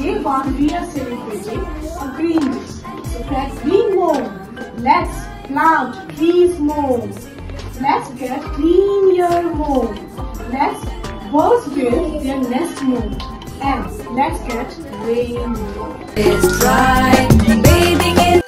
day one we are celebrating a green day. So let's be more. Let's plant trees more. Let's get clean more. Let's birds build their nest more. And let's get rain more. It's dry, bathing in